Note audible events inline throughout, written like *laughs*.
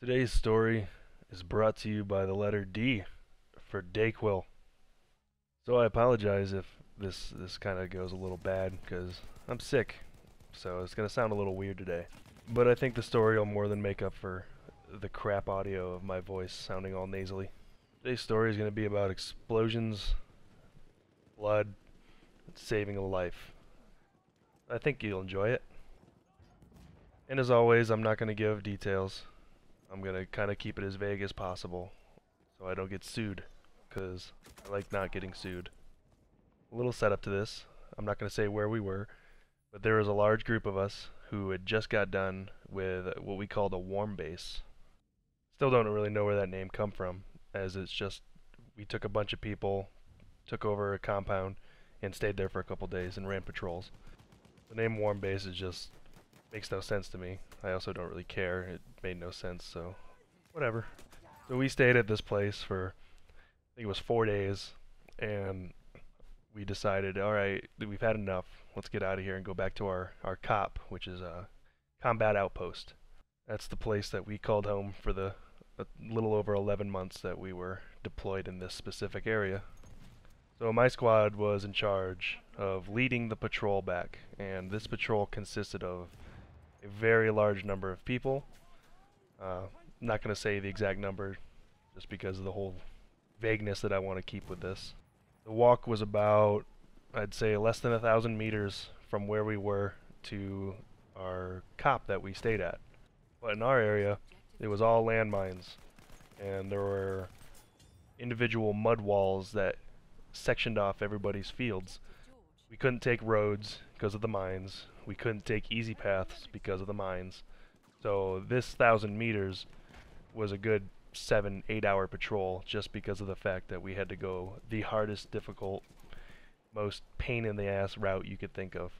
Today's story is brought to you by the letter D for Dayquil. So I apologize if this this kind of goes a little bad because I'm sick, so it's gonna sound a little weird today. But I think the story will more than make up for the crap audio of my voice sounding all nasally. Today's story is gonna be about explosions, blood, and saving a life. I think you'll enjoy it. And as always, I'm not gonna give details. I'm gonna kind of keep it as vague as possible so I don't get sued because I like not getting sued. A little setup to this. I'm not gonna say where we were, but there was a large group of us who had just got done with what we called a warm base. Still don't really know where that name come from, as it's just we took a bunch of people, took over a compound, and stayed there for a couple days and ran patrols. The name warm base is just makes no sense to me. I also don't really care. It made no sense, so whatever. So we stayed at this place for I think it was four days, and we decided, all right, we've had enough. Let's get out of here and go back to our our COP, which is a combat outpost. That's the place that we called home for the a little over 11 months that we were deployed in this specific area. So my squad was in charge of leading the patrol back, and this patrol consisted of a very large number of people. Uh, I'm not going to say the exact number just because of the whole vagueness that I want to keep with this. The walk was about, I'd say, less than a thousand meters from where we were to our cop that we stayed at. But in our area, it was all landmines, and there were individual mud walls that sectioned off everybody's fields. We couldn't take roads because of the mines. We couldn't take easy paths because of the mines. So this thousand meters was a good seven, eight hour patrol just because of the fact that we had to go the hardest, difficult, most pain in the ass route you could think of.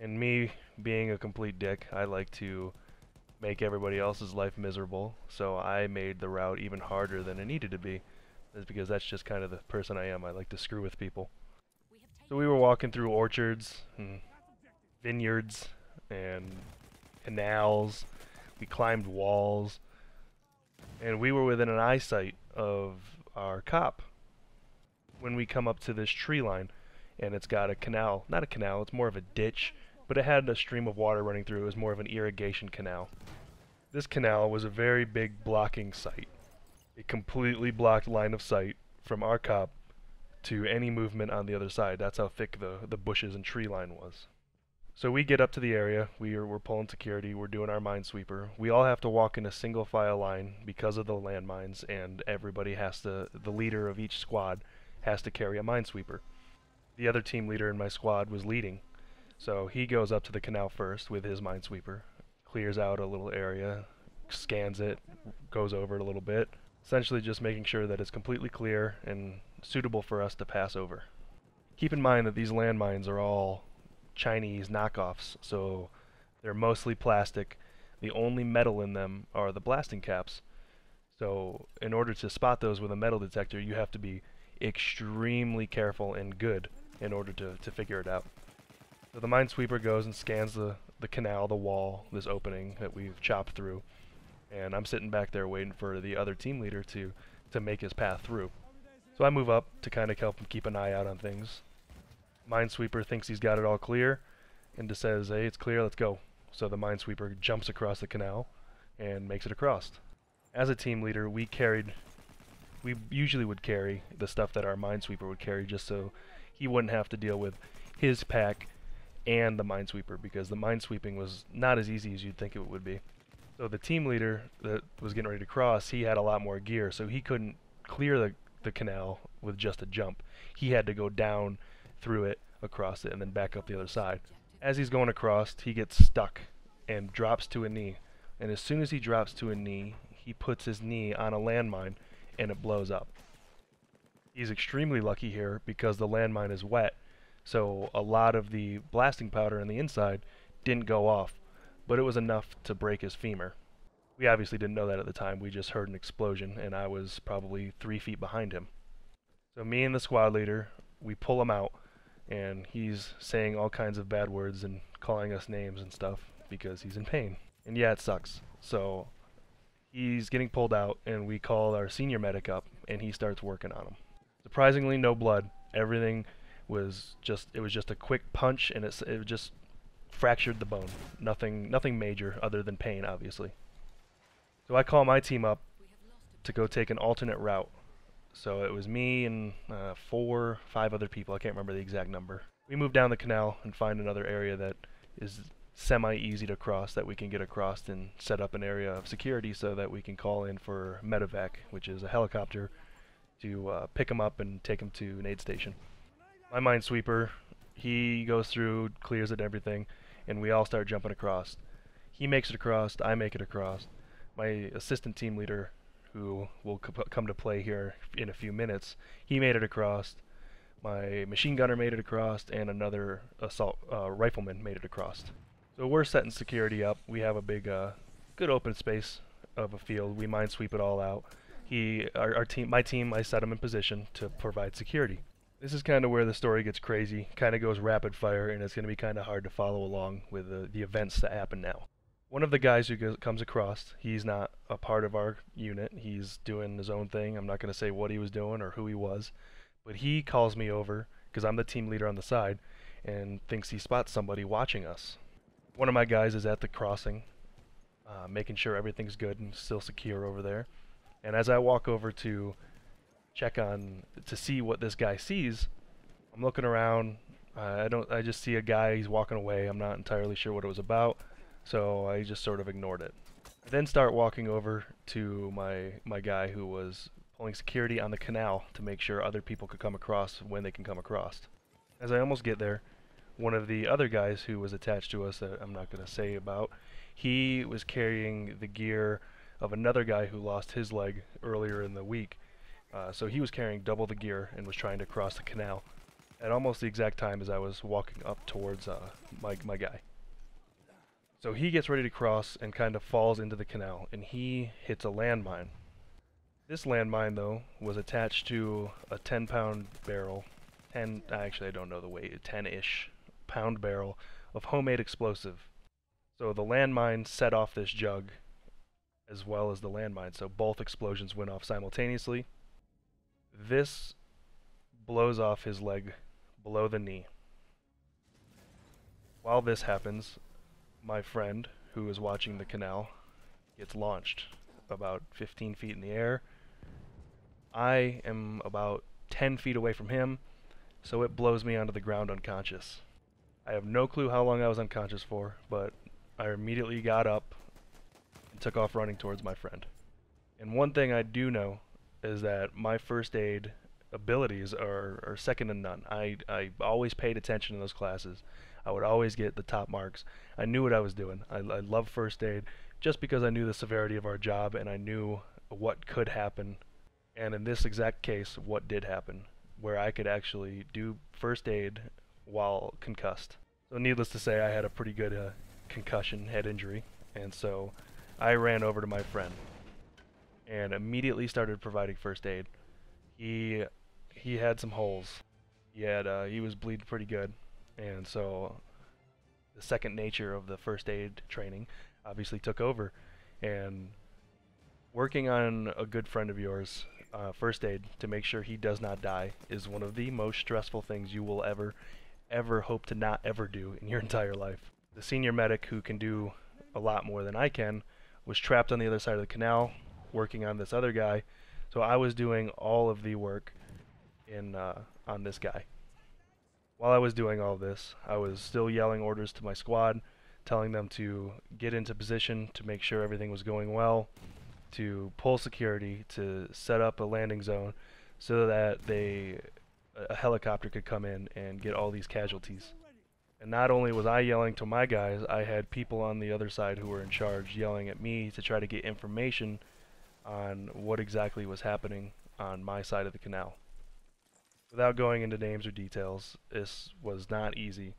And me being a complete dick, I like to make everybody else's life miserable, so I made the route even harder than it needed to be. That's because that's just kind of the person I am. I like to screw with people. So we were walking through orchards and vineyards and canals. We climbed walls. And we were within an eyesight of our cop when we come up to this tree line. And it's got a canal. Not a canal, it's more of a ditch. But it had a stream of water running through. It was more of an irrigation canal. This canal was a very big blocking site. It completely blocked line of sight from our cop to any movement on the other side. That's how thick the, the bushes and tree line was. So we get up to the area, we are, we're pulling security, we're doing our minesweeper. We all have to walk in a single file line because of the landmines, and everybody has to, the leader of each squad has to carry a minesweeper. The other team leader in my squad was leading, so he goes up to the canal first with his minesweeper, clears out a little area, scans it, goes over it a little bit, essentially just making sure that it's completely clear and suitable for us to pass over. Keep in mind that these landmines are all Chinese knockoffs, so they're mostly plastic. The only metal in them are the blasting caps. So in order to spot those with a metal detector, you have to be extremely careful and good in order to, to figure it out. So the minesweeper goes and scans the, the canal, the wall, this opening that we've chopped through. And I'm sitting back there waiting for the other team leader to, to make his path through. So I move up to kind of help him keep an eye out on things. Minesweeper thinks he's got it all clear and just says, hey, it's clear, let's go. So the Minesweeper jumps across the canal and makes it across. As a team leader, we carried, we usually would carry the stuff that our Minesweeper would carry just so he wouldn't have to deal with his pack and the Minesweeper because the minesweeping was not as easy as you'd think it would be. So the team leader that was getting ready to cross, he had a lot more gear, so he couldn't clear the, the canal with just a jump. He had to go down through it, across it, and then back up the other side. As he's going across, he gets stuck and drops to a knee. And as soon as he drops to a knee, he puts his knee on a landmine and it blows up. He's extremely lucky here because the landmine is wet, so a lot of the blasting powder on the inside didn't go off, but it was enough to break his femur. We obviously didn't know that at the time, we just heard an explosion, and I was probably three feet behind him. So me and the squad leader, we pull him out, and he's saying all kinds of bad words and calling us names and stuff because he's in pain. And yeah, it sucks. So He's getting pulled out, and we call our senior medic up, and he starts working on him. Surprisingly, no blood. Everything was just it was just a quick punch, and it it just fractured the bone. Nothing nothing major other than pain, obviously. So I call my team up to go take an alternate route. So it was me and uh, four, five other people. I can't remember the exact number. We move down the canal and find another area that is semi-easy to cross that we can get across and set up an area of security so that we can call in for medevac, which is a helicopter, to uh, pick them up and take them to an aid station. My minesweeper, he goes through, clears it, everything, and we all start jumping across. He makes it across, I make it across. My assistant team leader, who will come to play here in a few minutes, he made it across. My machine gunner made it across, and another assault uh, rifleman made it across. So we're setting security up. We have a big, uh, good open space of a field. We minesweep it all out. He, our, our team, my team, I set him in position to provide security. This is kind of where the story gets crazy, kind of goes rapid fire, and it's going to be kind of hard to follow along with the, the events that happen now. One of the guys who goes, comes across, he's not a part of our unit. He's doing his own thing. I'm not going to say what he was doing or who he was, but he calls me over because I'm the team leader on the side and thinks he spots somebody watching us one of my guys is at the crossing, uh, making sure everything's good and still secure over there. And as I walk over to check on to see what this guy sees, I'm looking around. Uh, I don't. I just see a guy. He's walking away. I'm not entirely sure what it was about, so I just sort of ignored it. I then start walking over to my my guy who was pulling security on the canal to make sure other people could come across when they can come across. As I almost get there, one of the other guys who was attached to us that I'm not going to say about, he was carrying the gear of another guy who lost his leg earlier in the week. Uh, so he was carrying double the gear and was trying to cross the canal at almost the exact time as I was walking up towards uh, my, my guy. So he gets ready to cross and kind of falls into the canal, and he hits a landmine. This landmine, though, was attached to a 10 pound barrel. 10, actually, I don't know the weight, 10 ish pound barrel of homemade explosive. So the landmine set off this jug as well as the landmine. So both explosions went off simultaneously. This blows off his leg below the knee. While this happens, my friend, who is watching the canal, gets launched about 15 feet in the air. I am about 10 feet away from him, so it blows me onto the ground unconscious. I have no clue how long I was unconscious for, but I immediately got up and took off running towards my friend. And one thing I do know is that my first aid abilities are, are second to none. I, I always paid attention in those classes. I would always get the top marks. I knew what I was doing. I, I love first aid just because I knew the severity of our job and I knew what could happen. And in this exact case, what did happen, where I could actually do first aid while concussed. So needless to say, I had a pretty good uh, concussion head injury, and so I ran over to my friend and immediately started providing first aid. He he had some holes. He had uh, he was bleeding pretty good, and so the second nature of the first aid training obviously took over, and working on a good friend of yours, uh, first aid to make sure he does not die is one of the most stressful things you will ever ever hope to not ever do in your *laughs* entire life. The senior medic, who can do a lot more than I can, was trapped on the other side of the canal working on this other guy. So I was doing all of the work in uh, on this guy. While I was doing all this, I was still yelling orders to my squad, telling them to get into position to make sure everything was going well, to pull security, to set up a landing zone so that they a helicopter could come in and get all these casualties. And not only was I yelling to my guys, I had people on the other side who were in charge yelling at me to try to get information on what exactly was happening on my side of the canal. Without going into names or details, this was not easy.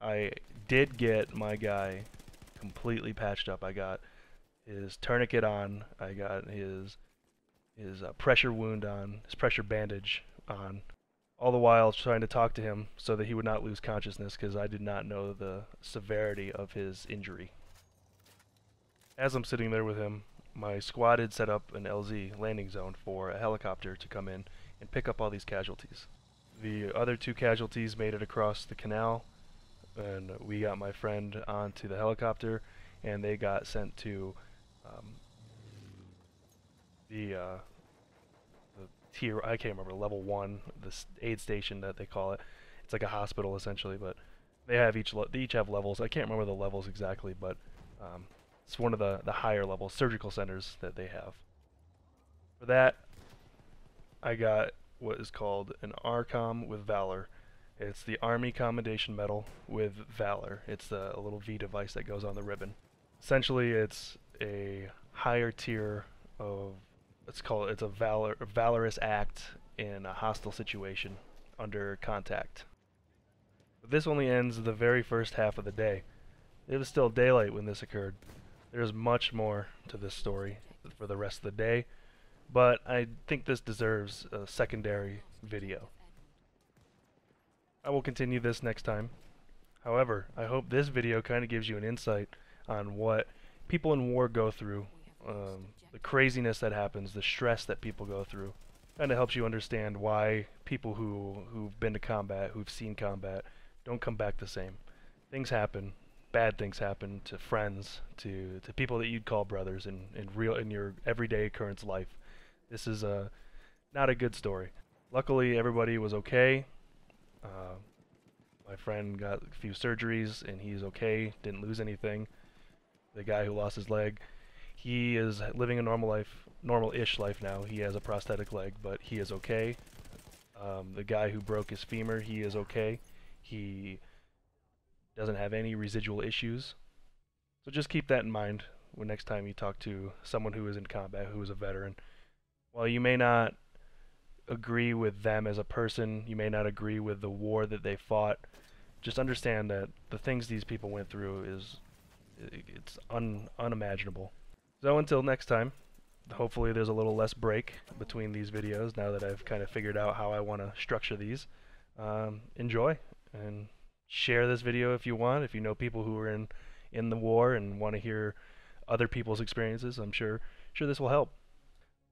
I did get my guy completely patched up. I got his tourniquet on, I got his his uh, pressure wound on, his pressure bandage on, all the while trying to talk to him so that he would not lose consciousness because I did not know the severity of his injury. As I'm sitting there with him, my squad had set up an LZ landing zone for a helicopter to come in and pick up all these casualties. The other two casualties made it across the canal, and we got my friend onto the helicopter, and they got sent to um, the, uh, the tier, I can't remember, level 1, the aid station that they call it. It's like a hospital essentially, but they have each, they each have levels. I can't remember the levels exactly, but um, it's one of the, the higher level surgical centers that they have. For that, I got what is called an ARCOM with Valor. It's the Army Commendation Medal with Valor. It's a little V device that goes on the ribbon. Essentially, it's a higher tier of let's call it it's a valor valorous act in a hostile situation under contact. But this only ends the very first half of the day. It was still daylight when this occurred. There's much more to this story for the rest of the day, but I think this deserves a secondary video. I will continue this next time. However, I hope this video kind of gives you an insight on what people in war go through, um, the craziness that happens, the stress that people go through. Kind of helps you understand why people who who've been to combat, who've seen combat, don't come back the same. Things happen, bad things happen to friends, to to people that you'd call brothers in in real in your everyday occurrence life. This is a not a good story. Luckily, everybody was okay. Uh, my friend got a few surgeries and he's okay, didn't lose anything. The guy who lost his leg, he is living a normal life, normal-ish life now. He has a prosthetic leg, but he is okay. Um, the guy who broke his femur, he is okay. He doesn't have any residual issues. So just keep that in mind when next time you talk to someone who is in combat, who is a veteran. While you may not agree with them as a person, you may not agree with the war that they fought, just understand that the things these people went through is it's un, unimaginable. So until next time, hopefully there's a little less break between these videos now that I've kind of figured out how I want to structure these. Um, enjoy and share this video if you want. If you know people who are in in the war and want to hear other people's experiences, I'm sure sure this will help.